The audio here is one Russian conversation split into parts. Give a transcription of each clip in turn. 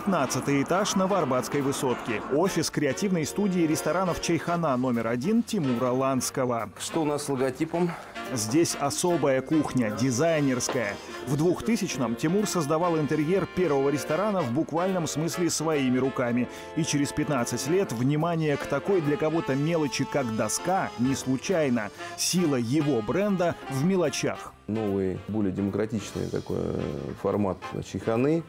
15 этаж на Варбатской высотке. Офис креативной студии ресторанов «Чайхана» номер один Тимура Ланского. Что у нас с логотипом? Здесь особая кухня, дизайнерская. В 2000-м Тимур создавал интерьер первого ресторана в буквальном смысле своими руками. И через 15 лет внимание к такой для кого-то мелочи, как доска, не случайно. Сила его бренда в мелочах. Новый, более демократичный такой э, формат чайханы.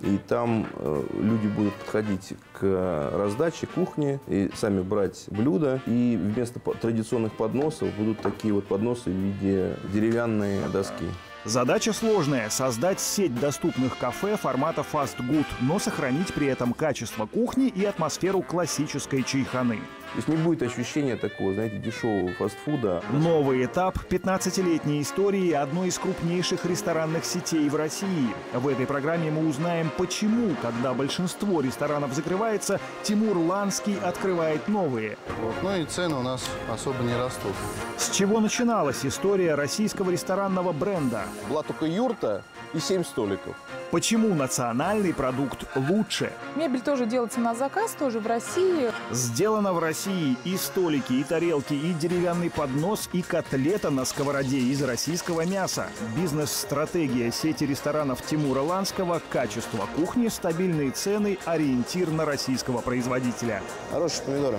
И там э, люди будут подходить к раздаче кухни и сами брать блюда. И вместо традиционных подносов будут такие вот подносы в виде деревянной доски. Задача сложная – создать сеть доступных кафе формата фастгуд, но сохранить при этом качество кухни и атмосферу классической чайханы. То есть не будет ощущения такого, знаете, дешевого фастфуда. Новый этап 15-летней истории одной из крупнейших ресторанных сетей в России. В этой программе мы узнаем, почему, когда большинство ресторанов закрывается, Тимур Ланский открывает новые. Вот. Ну и цены у нас особо не растут. С чего начиналась история российского ресторанного бренда? Была только юрта и 7 столиков. Почему национальный продукт лучше? Мебель тоже делается на заказ, тоже в России. Сделано в России и столики, и тарелки, и деревянный поднос, и котлета на сковороде из российского мяса. Бизнес-стратегия сети ресторанов Тимура Ланского, качество кухни, стабильные цены, ориентир на российского производителя. Хорошие помидоры.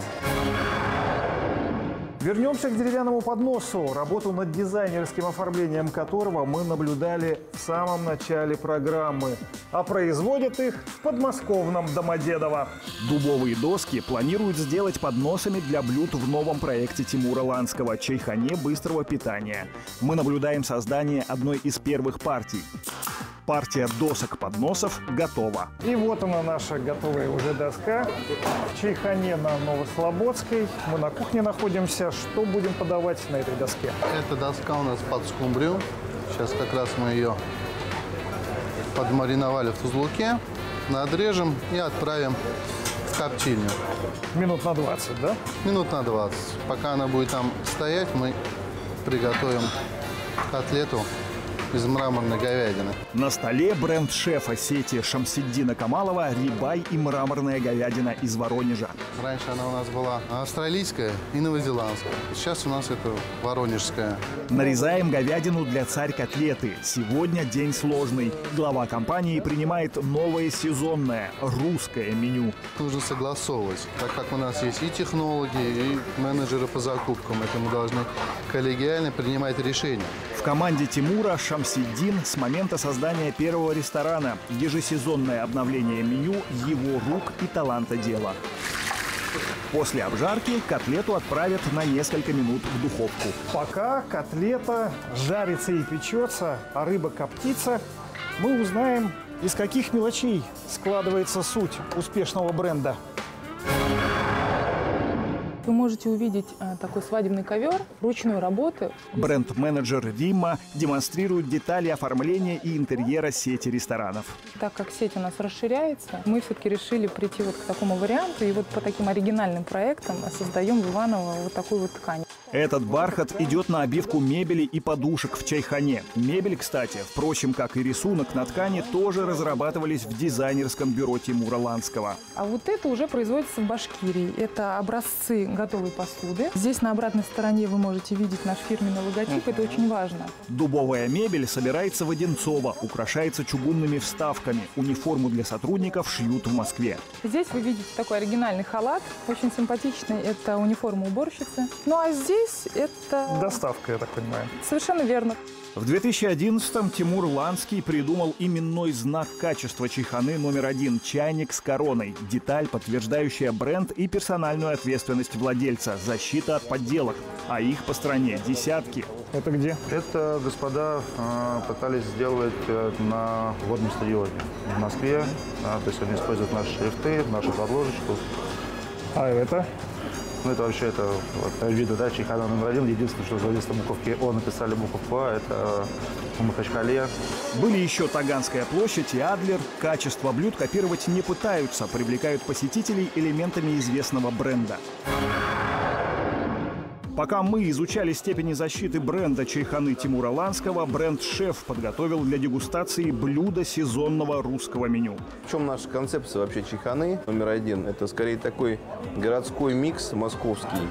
Вернемся к деревянному подносу, работу над дизайнерским оформлением которого мы наблюдали в самом начале программы. А производят их в подмосковном Домодедово. Дубовые доски планируют сделать подносами для блюд в новом проекте Тимура Ланского «Чайхане быстрого питания». Мы наблюдаем создание одной из первых партий. Партия досок-подносов готова. И вот она наша готовая уже доска. В Чайхане на Новослободской. Мы на кухне находимся. Что будем подавать на этой доске? Эта доска у нас под скумбрию. Сейчас как раз мы ее подмариновали в тузлуке. Надрежем и отправим в коптильню. Минут на 20, да? Минут на 20. Пока она будет там стоять, мы приготовим котлету из мраморной говядины. На столе бренд шефа сети Шамсиддина Камалова «Рибай и мраморная говядина из Воронежа». Раньше она у нас была австралийская и новозеландская. Сейчас у нас это воронежская. Нарезаем говядину для царь-котлеты. Сегодня день сложный. Глава компании принимает новое сезонное русское меню. Нужно согласовывать, так как у нас есть и технологи, и менеджеры по закупкам. Это мы должны коллегиально принимать решения. В команде Тимура Шамсиддин с момента создания первого ресторана. Ежесезонное обновление меню его рук и таланта дела. После обжарки котлету отправят на несколько минут в духовку. Пока котлета жарится и печется, а рыба коптится, мы узнаем, из каких мелочей складывается суть успешного бренда. Вы можете увидеть э, такой свадебный ковер ручной работы. Бренд-менеджер Римма демонстрирует детали оформления и интерьера сети ресторанов. Так как сеть у нас расширяется, мы все-таки решили прийти вот к такому варианту. И вот по таким оригинальным проектам создаем в Иваново вот такую вот ткань. Этот бархат идет на обивку мебели и подушек в чайхане. Мебель, кстати, впрочем, как и рисунок на ткани, тоже разрабатывались в дизайнерском бюро Тимура Ланского. А вот это уже производится в Башкирии. Это образцы готовой посуды. Здесь на обратной стороне вы можете видеть наш фирменный логотип. Это очень важно. Дубовая мебель собирается в Одинцово, украшается чугунными вставками. Униформу для сотрудников шьют в Москве. Здесь вы видите такой оригинальный халат, очень симпатичный. Это униформа уборщицы. Ну а здесь это... Доставка, я так понимаю. Совершенно верно. В 2011-м Тимур Ланский придумал именной знак качества чайханы номер один – чайник с короной. Деталь, подтверждающая бренд и персональную ответственность владельца, защита от подделок. А их по стране десятки. Это где? Это господа э, пытались сделать э, на водном стадионе в Москве. А, то есть они используют наши шрифты, нашу подложечку. А это? Ну, это вообще это вот, видно, да, чайхана номер один. Единственное, что вместо буковки О написали буковку А, это в Махачкале. Были еще Таганская площадь и Адлер. Качество блюд копировать не пытаются, привлекают посетителей элементами известного бренда. Пока мы изучали степени защиты бренда чайханы Тимура Ланского, бренд-шеф подготовил для дегустации блюдо сезонного русского меню. В чем наша концепция вообще чайханы номер один? Это скорее такой городской микс московский,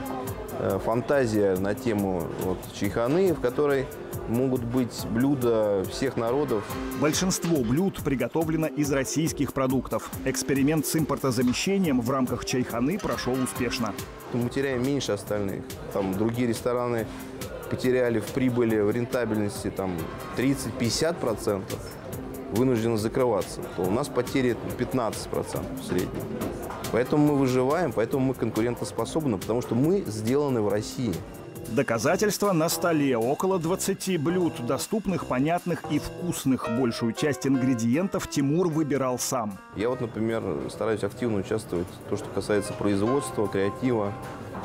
фантазия на тему вот, чайханы, в которой могут быть блюда всех народов. Большинство блюд приготовлено из российских продуктов. Эксперимент с импортозамещением в рамках чайханы прошел успешно. Мы теряем меньше остальных. Там другие рестораны потеряли в прибыли, в рентабельности там 30-50%, вынуждены закрываться. То у нас потери 15% в среднем. Поэтому мы выживаем, поэтому мы конкурентоспособны, потому что мы сделаны в России. Доказательства на столе. Около 20 блюд, доступных, понятных и вкусных. Большую часть ингредиентов Тимур выбирал сам. Я вот, например, стараюсь активно участвовать в то, что касается производства, креатива,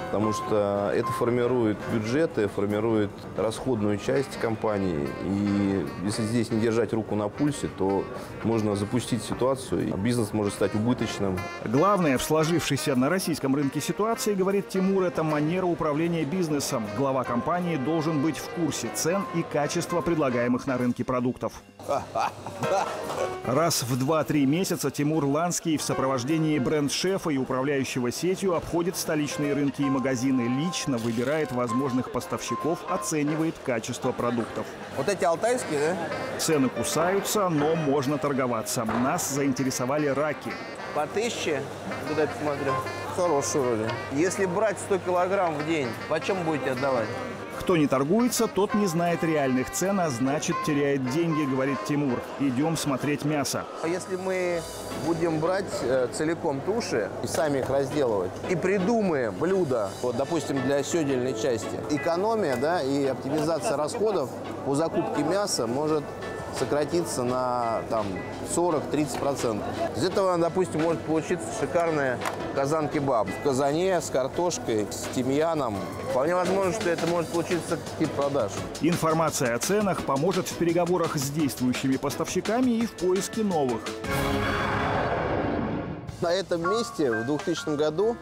потому что это формирует бюджеты, формирует расходную часть компании. И если здесь не держать руку на пульсе, то можно запустить ситуацию, и бизнес может стать убыточным. Главное в сложившейся на российском рынке ситуации, говорит Тимур, это манера управления бизнесом. Глава компании должен быть в курсе цен и качества предлагаемых на рынке продуктов. Раз в 2-3 месяца Тимур Ланский в сопровождении бренд-шефа и управляющего сетью обходит столичные рынки и магазины, лично выбирает возможных поставщиков, оценивает качество продуктов. Вот эти алтайские, да? Цены кусаются, но можно торговаться. Нас заинтересовали раки. По тысяче, куда я смотрю. Хороший вроде. Если брать 100 килограмм в день, почем будете отдавать? Кто не торгуется, тот не знает реальных цен, а значит теряет деньги, говорит Тимур. Идем смотреть мясо. А Если мы будем брать э, целиком туши и сами их разделывать, и придумаем блюдо, вот, допустим, для седельной части, экономия да, и оптимизация расходов по закупке мяса может сократиться на там, 40-30%. Из этого, допустим, может получиться шикарная казан-кебаб в казане с картошкой, с тимьяном. Вполне возможно, что это может получиться тип продаж. Информация о ценах поможет в переговорах с действующими поставщиками и в поиске новых. На этом месте в 2000 году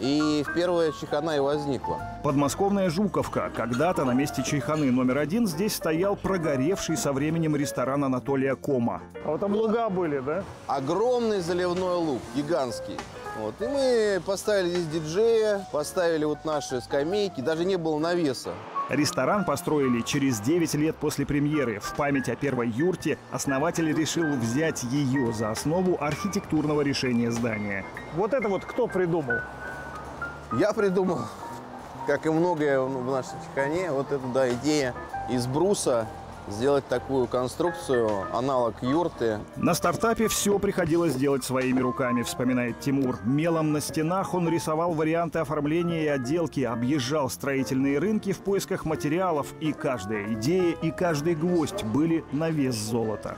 и первая чехана и возникла. Подмосковная Жуковка. Когда-то на месте чайханы номер один здесь стоял прогоревший со временем ресторан Анатолия Кома. А вот там луга были, да? Огромный заливной луг, гигантский. Вот. И мы поставили здесь диджея, поставили вот наши скамейки, даже не было навеса. Ресторан построили через 9 лет после премьеры. В память о первой юрте основатель решил взять ее за основу архитектурного решения здания. Вот это вот кто придумал? Я придумал, как и многое в нашей чекане, вот эта да, идея из бруса сделать такую конструкцию, аналог юрты. На стартапе все приходилось делать своими руками, вспоминает Тимур. Мелом на стенах он рисовал варианты оформления и отделки, объезжал строительные рынки в поисках материалов, и каждая идея и каждый гвоздь были на вес золота.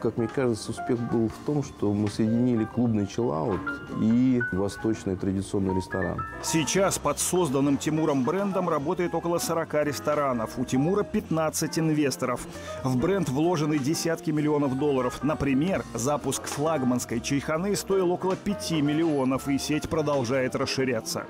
Как мне кажется, успех был в том, что мы соединили клубный чиллаут и восточный традиционный ресторан. Сейчас под созданным Тимуром брендом работает около 40 ресторанов. У Тимура 15 инвесторов. В бренд вложены десятки миллионов долларов. Например, запуск флагманской чайханы стоил около 5 миллионов, и сеть продолжает расширяться.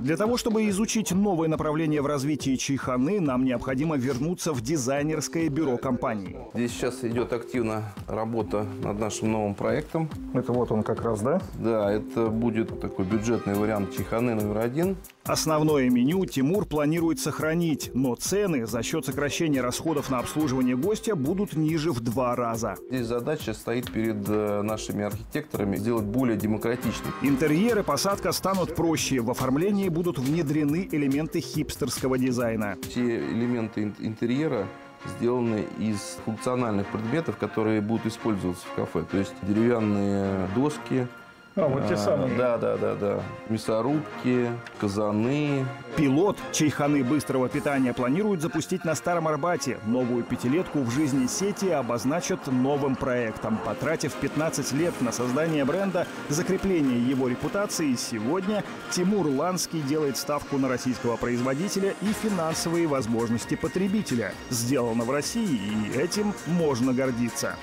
Для того, чтобы изучить новые направления в развитии чайханы, нам необходимо вернуться в дизайнерское бюро компании. Здесь сейчас идет активно работа над нашим новым проектом. Это вот он как раз, да? Да, это будет такой бюджетный вариант чайханы номер один. Основное меню Тимур планирует сохранить, но цены за счет сокращения расходов на обслуживание гостя будут ниже в два раза. Здесь задача стоит перед э, нашими архитекторами сделать более демократичным. Интерьеры посадка станут проще. В оформлении будут внедрены элементы хипстерского дизайна. Все элементы ин- интерьера сделаны из функциональных предметов, которые будут использоваться в кафе. То есть деревянные доски. А, вот те а, самые. Да, да, да, да. Мясорубки, казаны. Пилот чайханы быстрого питания планирует запустить на Старом Арбате. Новую пятилетку в жизни сети обозначат новым проектом. Потратив 15 лет на создание бренда, закрепление его репутации, сегодня Тимур Ланский делает ставку на российского производителя и финансовые возможности потребителя. Сделано в России, и этим можно гордиться.